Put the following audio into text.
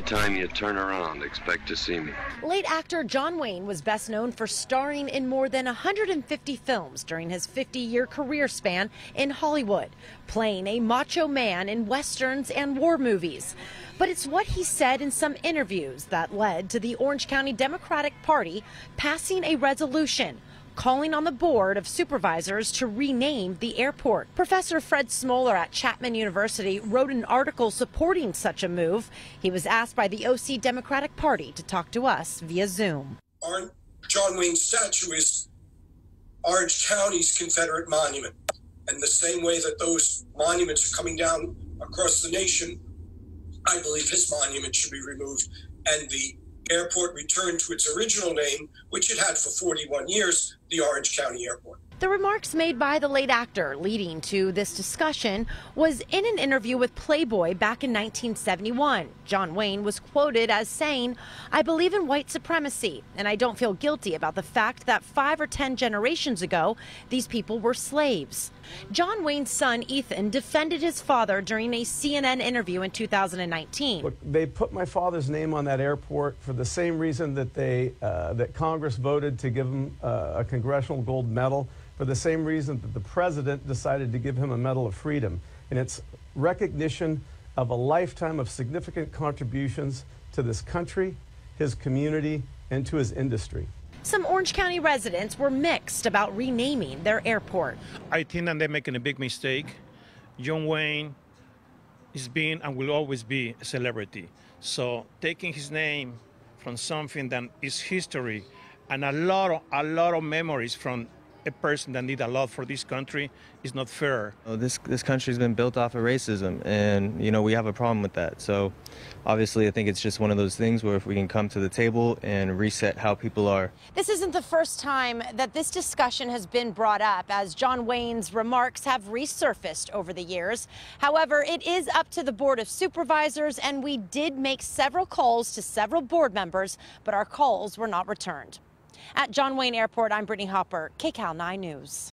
Time you turn around, expect to see me. Late actor John Wayne was best known for starring in more than 150 films during his 50 year career span in Hollywood, playing a macho man in westerns and war movies. But it's what he said in some interviews that led to the Orange County Democratic Party passing a resolution calling on the Board of Supervisors to rename the airport. Professor Fred Smoller at Chapman University wrote an article supporting such a move. He was asked by the OC Democratic Party to talk to us via Zoom. Our John Wayne statue is Orange County's Confederate monument. And the same way that those monuments are coming down across the nation, I believe his monument should be removed and the airport returned to its original name, which it had for 41 years, the Orange County Airport. The remarks made by the late actor leading to this discussion was in an interview with Playboy back in 1971. John Wayne was quoted as saying, I believe in white supremacy, and I don't feel guilty about the fact that five or ten generations ago, these people were slaves. John Wayne's son, Ethan, defended his father during a CNN interview in 2019. Look, they put my father's name on that airport for the same reason that they uh, that Congress voted to give him uh, a congressional gold medal for the same reason that the president decided to give him a Medal of Freedom. And it's recognition of a lifetime of significant contributions to this country, his community, and to his industry. Some Orange County residents were mixed about renaming their airport. I think that they're making a big mistake. John Wayne is being and will always be a celebrity. So taking his name from something that is history and a lot of, a lot of memories from a person that did a lot for this country is not fair. This this country's been built off of racism, and you know we have a problem with that. So, obviously, I think it's just one of those things where if we can come to the table and reset how people are. This isn't the first time that this discussion has been brought up, as John Wayne's remarks have resurfaced over the years. However, it is up to the Board of Supervisors, and we did make several calls to several board members, but our calls were not returned. At John Wayne Airport, I'm Brittney Hopper, KCAL 9 News.